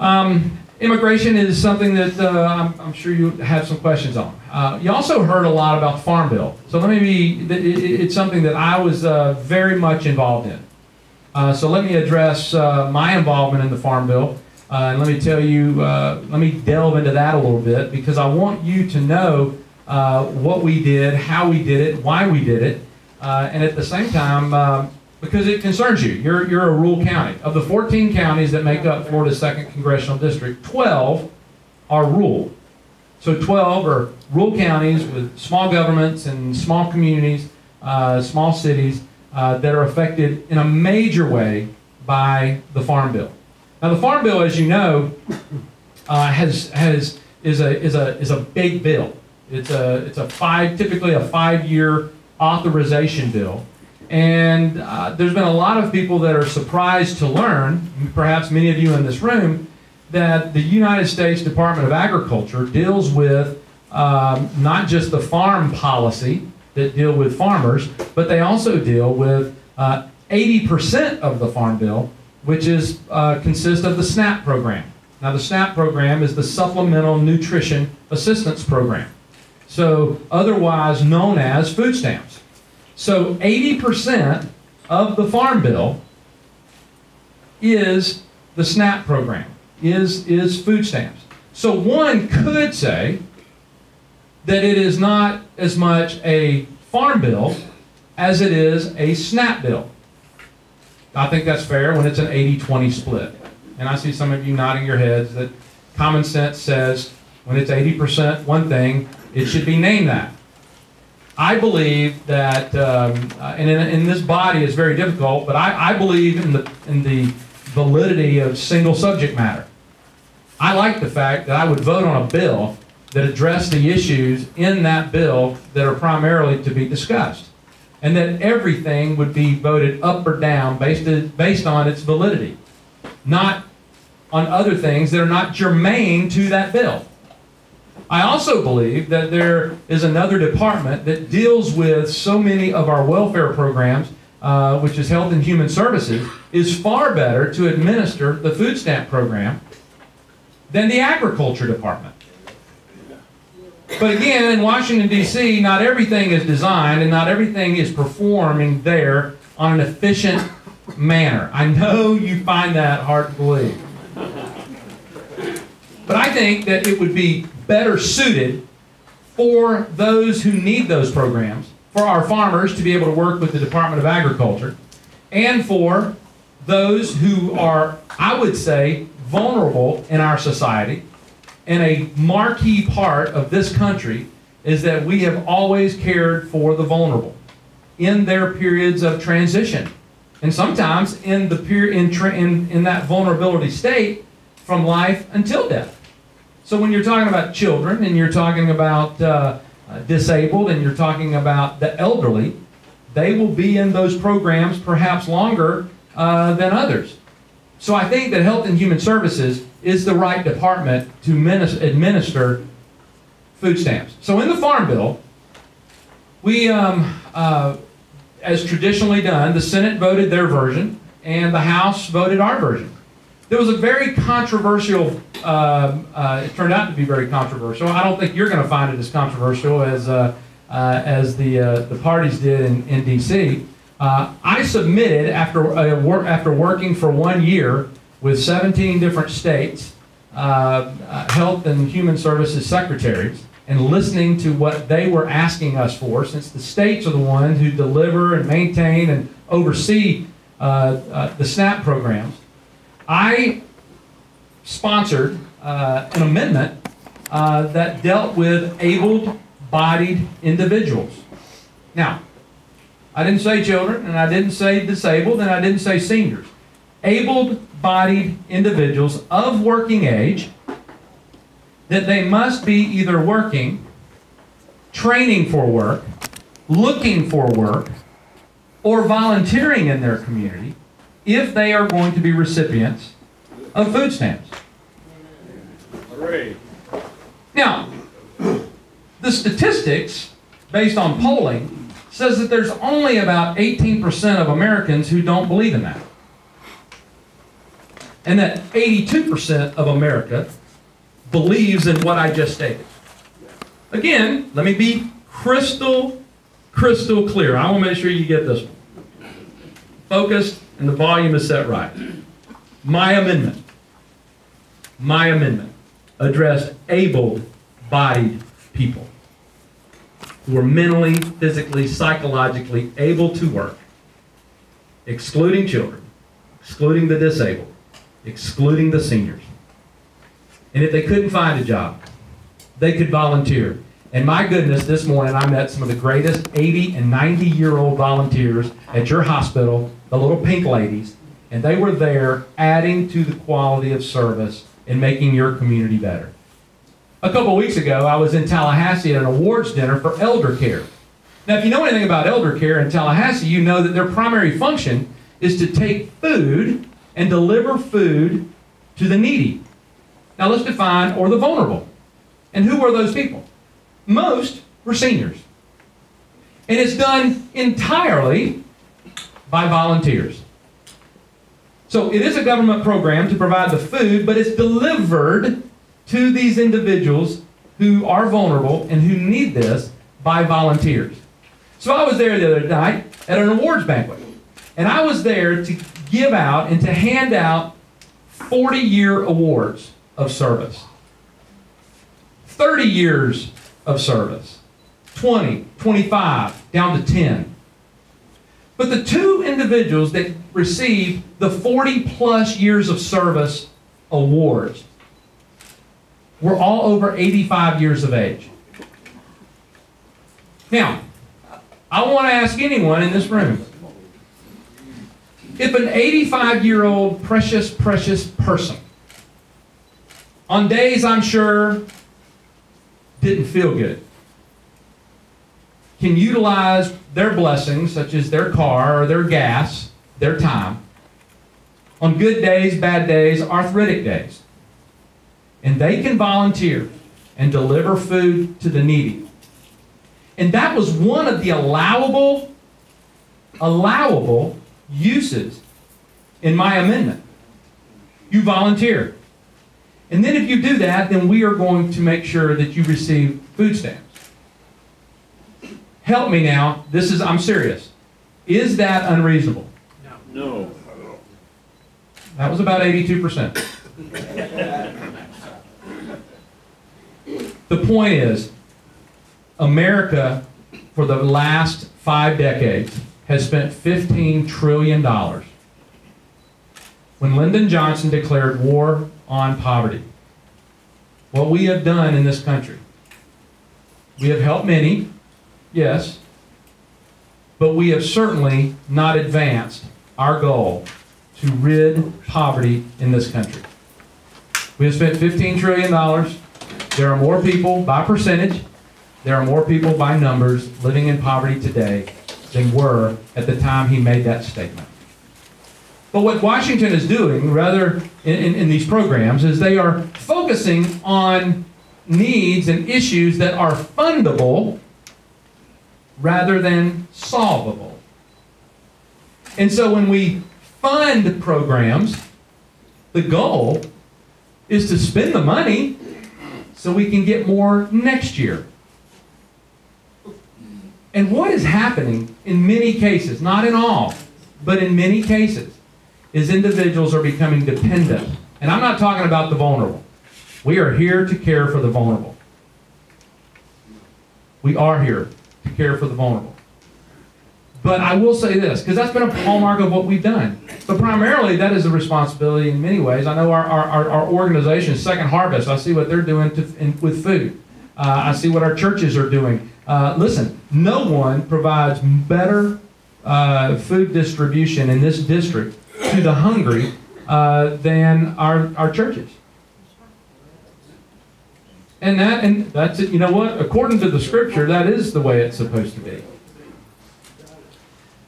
Um, immigration is something that uh, I'm, I'm sure you have some questions on. Uh, you also heard a lot about Farm Bill. So let me be, it- it- it's something that I was uh, very much involved in. Uh, so let me address uh, my involvement in the Farm Bill. Uh, and let me tell you, let me delve into that a little bit because I want you to know what we did, how we did it, why we did it, and at the same time, uh, because it concerns you. You're, you're a rural county. Of the 14 counties that make up Florida's 2nd Congressional District, 12 are rural. So 12 are rural counties with small governments and small communities, uh, small cities uh, that are affected in a major way by the Farm Bill. Now, the Farm Bill, as you know, uh, has has is a is a is a big bill. It's a it's a five typically a five year authorization bill, and uh, there's been a lot of people that are surprised to learn, perhaps many of you in this room, that the United States Department of Agriculture deals with um, not just the farm policy that deal with farmers, but they also deal with uh, 80% of the farm bill, which is uh, consists of the SNAP program. Now, the SNAP program is the Supplemental Nutrition Assistance Program, so otherwise known as food stamps. So, 80% of the farm bill is the SNAP program, is, is food stamps. So, one could say that it is not as much a farm bill as it is a SNAP bill. I think that's fair when it's an 80 20 split. And I see some of you nodding your heads that common sense says when it's 80% one thing, it should be named that. I believe that, um, uh, and in, in this body is very difficult, but I, I believe in the, in the validity of single subject matter. I like the fact that I would vote on a bill that addressed the issues in that bill that are primarily to be discussed. And that everything would be voted up or down based, based on its validity, not on other things that are not germane to that bill. I also believe that there is another department that deals with so many of our welfare programs, uh, which is Health and Human Services, is far better to administer the food stamp program than the Agriculture Department. But again, in Washington, D.C., not everything is designed and not everything is performing there on an efficient manner. I know you find that hard to believe. But I think that it would be better suited for those who need those programs, for our farmers to be able to work with the Department of Agriculture, and for those who are, I would say, vulnerable in our society. And a marquee part of this country is that we have always cared for the vulnerable in their periods of transition. And sometimes in the period in, in, in that vulnerability state from life until death. So when you're talking about children and you're talking about uh, uh, disabled and you're talking about the elderly, they will be in those programs perhaps longer uh, than others. So I think that Health and Human Services is the right department to minis- administer food stamps. So in the Farm Bill, we, um, uh, as traditionally done, the Senate voted their version and the House voted our version. There was a very controversial, um, uh, it turned out to be very controversial. I don't think you're going to find it as controversial as, uh, uh, as the, uh, the parties did in, in D.C. Uh, I submitted after, uh, wor- after working for one year with 17 different states, uh, uh, health and human services secretaries, and listening to what they were asking us for, since the states are the ones who deliver and maintain and oversee uh, uh, the SNAP programs. I sponsored uh, an amendment uh, that dealt with able-bodied individuals. Now, I didn't say children, and I didn't say disabled, and I didn't say seniors. Able-bodied individuals of working age that they must be either working, training for work, looking for work, or volunteering in their community if they are going to be recipients of food stamps. Now, the statistics, based on polling, says that there's only about 18% of Americans who don't believe in that. and that 82% of America believes in what I just stated. Again, let me be crystal, crystal clear. I want to make sure you get this one. Focused, and the volume is set right. My amendment, my amendment addressed able bodied people who are mentally, physically, psychologically able to work, excluding children, excluding the disabled, excluding the seniors. And if they couldn't find a job, they could volunteer. And my goodness, this morning I met some of the greatest 80 and 90 year old volunteers at your hospital, the little pink ladies, and they were there adding to the quality of service and making your community better. A couple weeks ago, I was in Tallahassee at an awards dinner for elder care. Now, if you know anything about elder care in Tallahassee, you know that their primary function is to take food and deliver food to the needy. Now, let's define or the vulnerable. And who were those people? Most were seniors. And it's done entirely by volunteers. So it is a government program to provide the food, but it's delivered to these individuals who are vulnerable and who need this by volunteers. So I was there the other night at an awards banquet, and I was there to give out and to hand out 40 year awards of service, 30 years of service, 20, 25, down to 10. But the two individuals that received the 40 plus years of service awards were all over 85 years of age. Now, I want to ask anyone in this room if an 85 year old precious, precious person, on days I'm sure didn't feel good, can utilize their blessings, such as their car or their gas, their time, on good days, bad days, arthritic days and they can volunteer and deliver food to the needy. And that was one of the allowable, allowable uses in my amendment. You volunteer. And then if you do that, then we are going to make sure that you receive food stamps. Help me now. This is, I'm serious. Is that unreasonable? No. No. That was about 82%. The point is, America, for the last five decades, has spent $15 trillion. When Lyndon Johnson declared war on poverty, what we have done in this country, we have helped many, yes, but we have certainly not advanced our goal to rid poverty in this country. We have spent $15 trillion. There are more people by percentage, there are more people by numbers living in poverty today than were at the time he made that statement. But what Washington is doing, rather, in, in, in, these programs, is they are focusing on needs and issues that are fundable rather than solvable. And so when we fund programs, the goal is to spend the money so we can get more next year. And what is happening in many cases, not in all, but in many cases, is individuals are becoming dependent. And I'm not talking about the vulnerable. We are here to care for the vulnerable. We are here to care for the vulnerable. But I will say this, because that's been a hallmark of what we've done. But primarily, that is a responsibility in many ways. I know our, our, our organization, Second Harvest, I see what they're doing to, in, with food. Uh, I see what our churches are doing. Uh, listen, no one provides better uh, food distribution in this district to the hungry uh, than our, our churches. And that and that's it. You know what? According to the scripture, that is the way it's supposed to be.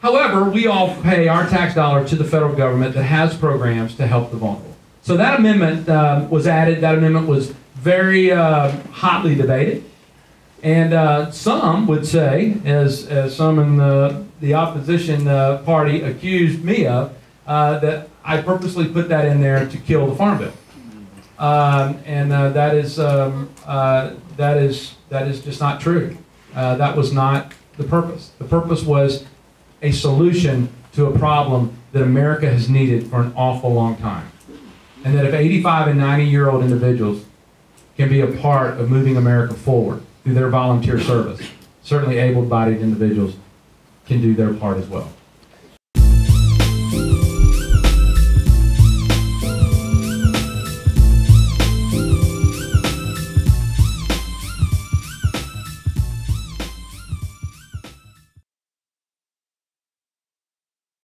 However, we all pay our tax dollar to the federal government that has programs to help the vulnerable. So that amendment uh, was added. That amendment was very uh, hotly debated. And uh, some would say, as, as some in the, the opposition uh, party accused me of, uh, that I purposely put that in there to kill the farm bill. Um, and uh, that is um, uh, that is that is just not true. Uh, that was not the purpose. The purpose was a solution to a problem that America has needed for an awful long time. And that if 85 and 90 year old individuals can be a part of moving America forward through their volunteer service, certainly able bodied individuals can do their part as well.